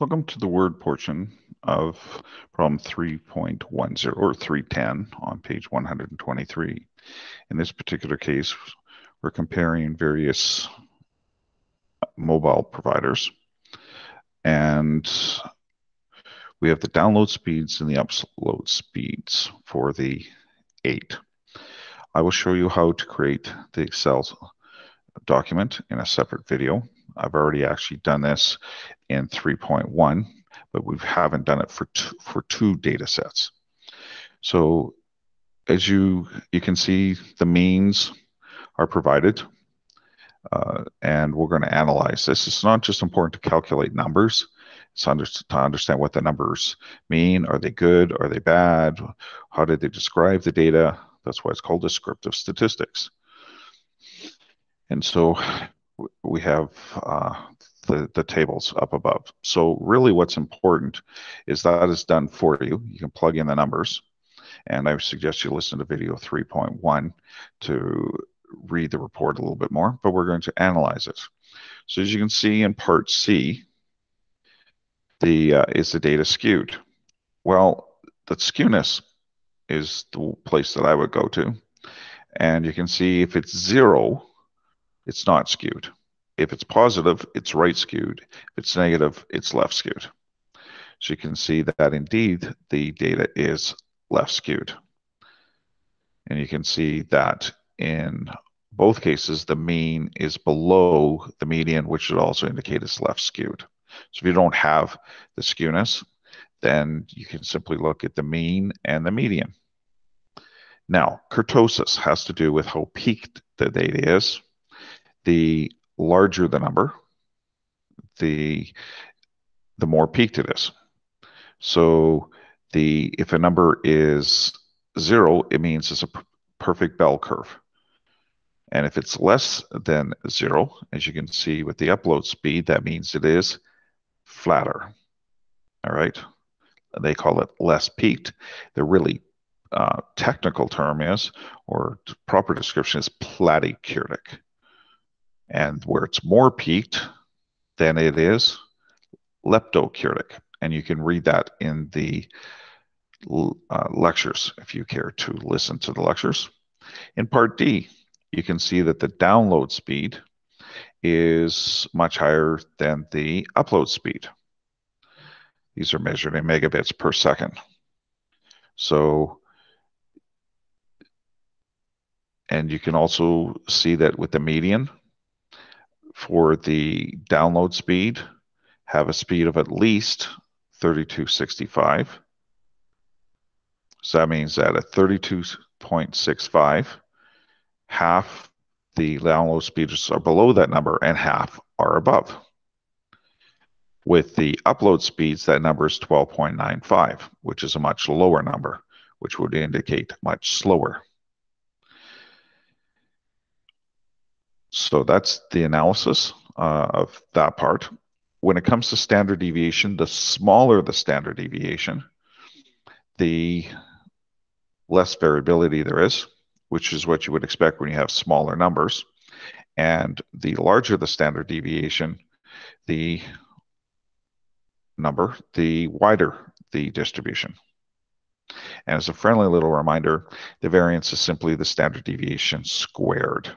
Welcome to the word portion of problem 3.10 or 310 on page 123. In this particular case, we're comparing various mobile providers and we have the download speeds and the upload speeds for the 8. I will show you how to create the Excel document in a separate video. I've already actually done this in 3.1, but we haven't done it for two, for two data sets. So as you, you can see, the means are provided, uh, and we're going to analyze this. It's not just important to calculate numbers, it's under, to understand what the numbers mean. Are they good? Are they bad? How did they describe the data? That's why it's called descriptive statistics. And so we have uh, the, the tables up above. So really what's important is that is done for you. You can plug in the numbers. And I suggest you listen to video 3.1 to read the report a little bit more, but we're going to analyze it. So as you can see in part C, the uh, is the data skewed? Well, the skewness is the place that I would go to. And you can see if it's zero, it's not skewed. If it's positive, it's right skewed. If it's negative, it's left skewed. So you can see that indeed the data is left skewed. And you can see that in both cases, the mean is below the median, which should also indicate it's left skewed. So if you don't have the skewness, then you can simply look at the mean and the median. Now, kurtosis has to do with how peaked the data is. The larger the number, the the more peaked it is. So the if a number is zero, it means it's a perfect bell curve. And if it's less than zero, as you can see with the upload speed, that means it is flatter. All right. They call it less peaked. The really uh, technical term is, or proper description is platykurtic. And where it's more peaked than it is leptokurtic. And you can read that in the uh, lectures if you care to listen to the lectures. In part D, you can see that the download speed is much higher than the upload speed. These are measured in megabits per second. So, and you can also see that with the median, for the download speed have a speed of at least 3265. So that means that at 32.65, half the download speeds are below that number and half are above. With the upload speeds, that number is 12.95, which is a much lower number, which would indicate much slower. So that's the analysis uh, of that part. When it comes to standard deviation, the smaller the standard deviation, the less variability there is, which is what you would expect when you have smaller numbers. And the larger the standard deviation, the number, the wider the distribution. And as a friendly little reminder, the variance is simply the standard deviation squared.